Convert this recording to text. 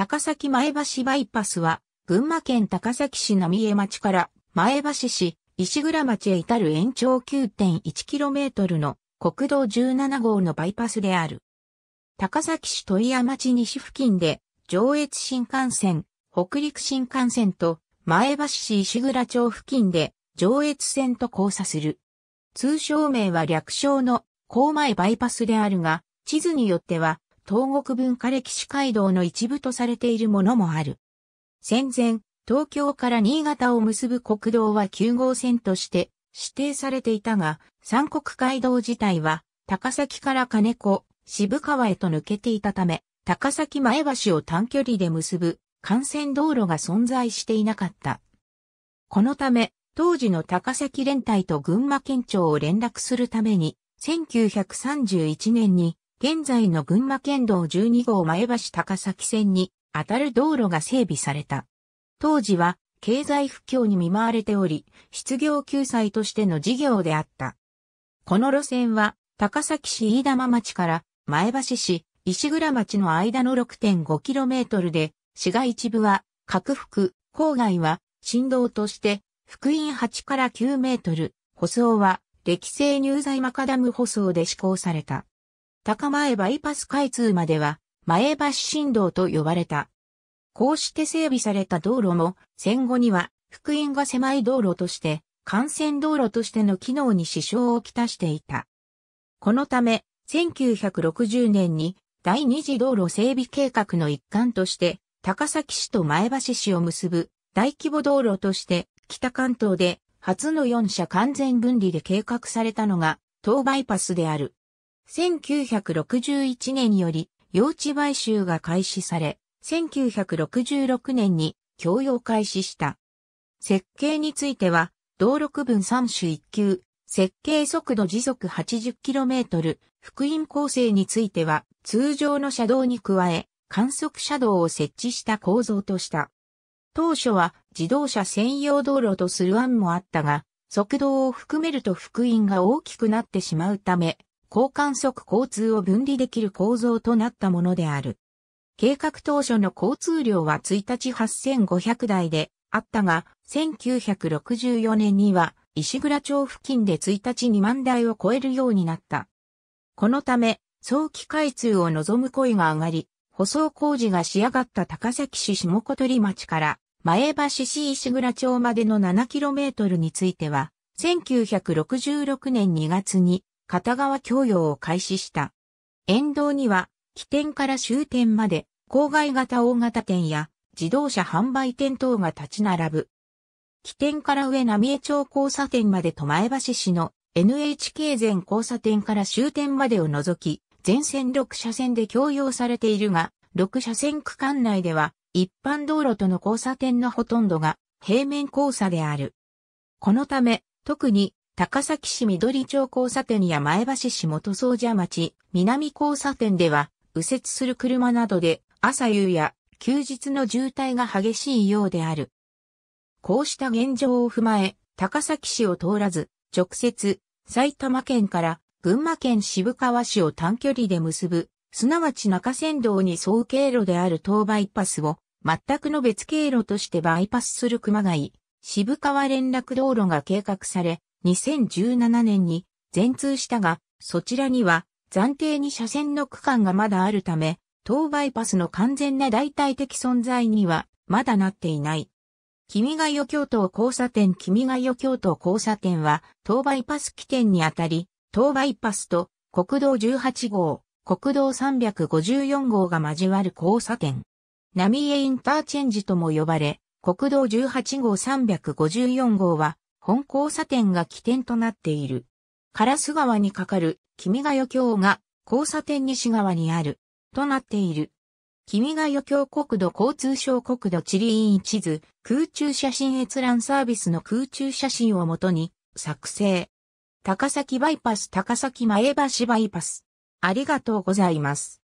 高崎前橋バイパスは、群馬県高崎市浪江町から前橋市石倉町へ至る延長 9.1km の国道17号のバイパスである。高崎市鳥屋町西付近で上越新幹線、北陸新幹線と前橋市石倉町付近で上越線と交差する。通称名は略称の高前バイパスであるが、地図によっては東国文化歴史街道の一部とされているものもある。戦前、東京から新潟を結ぶ国道は9号線として指定されていたが、三国街道自体は高崎から金子、渋川へと抜けていたため、高崎前橋を短距離で結ぶ幹線道路が存在していなかった。このため、当時の高崎連隊と群馬県庁を連絡するために、1931年に現在の群馬県道12号前橋高崎線に当たる道路が整備された。当時は経済不況に見舞われており、失業救済としての事業であった。この路線は高崎市飯玉町から前橋市石倉町の間の 6.5km で、市街一部は各福、郊外は振動として福音8から9メートル、舗装は歴製入材マカダム舗装で施行された。高前バイパス開通までは前橋振動と呼ばれた。こうして整備された道路も戦後には福音が狭い道路として幹線道路としての機能に支障をきたしていた。このため1960年に第二次道路整備計画の一環として高崎市と前橋市を結ぶ大規模道路として北関東で初の4社完全分離で計画されたのが東バイパスである。1961年より用地買収が開始され、1966年に供用開始した。設計については、道路区分3種1級、設計速度時速 80km、福音構成については、通常の車道に加え、観測車道を設置した構造とした。当初は自動車専用道路とする案もあったが、速度を含めると福音が大きくなってしまうため、高観測交通を分離できる構造となったものである。計画当初の交通量は1日8500台であったが、1964年には石倉町付近で1日2万台を超えるようになった。このため、早期開通を望む声が上がり、舗装工事が仕上がった高崎市下小鳥町から前橋市石倉町までの 7km については、1966年2月に片側供用を開始した。沿道には、起点から終点まで、郊外型大型店や自動車販売店等が立ち並ぶ。起点から上浪江町交差点までと前橋市の NHK 全交差点から終点までを除き、全線6車線で供用されているが、6車線区間内では、一般道路との交差点のほとんどが平面交差である。このため、特に高崎市緑町交差点や前橋市元総社町南交差点では右折する車などで朝夕や休日の渋滞が激しいようである。こうした現状を踏まえ、高崎市を通らず、直接、埼玉県から群馬県渋川市を短距離で結ぶ、すなわち中線道に沿う経路である東バイパスを、全くの別経路としてバイパスする熊谷、渋川連絡道路が計画され、2017年に全通したが、そちらには暫定に車線の区間がまだあるため、東バイパスの完全な代替的存在にはまだなっていない。君が代京都交差点君が代京都交差点は東バイパス起点にあたり、東バイパスと国道18号、国道354号が交わる交差点。浪江インターチェンジとも呼ばれ、国道18号354号は本交差点が起点となっている。烏川に架かる君が代橋が交差点西側にあるとなっている。君が代橋国土交通省国土地理院地図空中写真閲覧サービスの空中写真をもとに作成。高崎バイパス高崎前橋バイパス。ありがとうございます。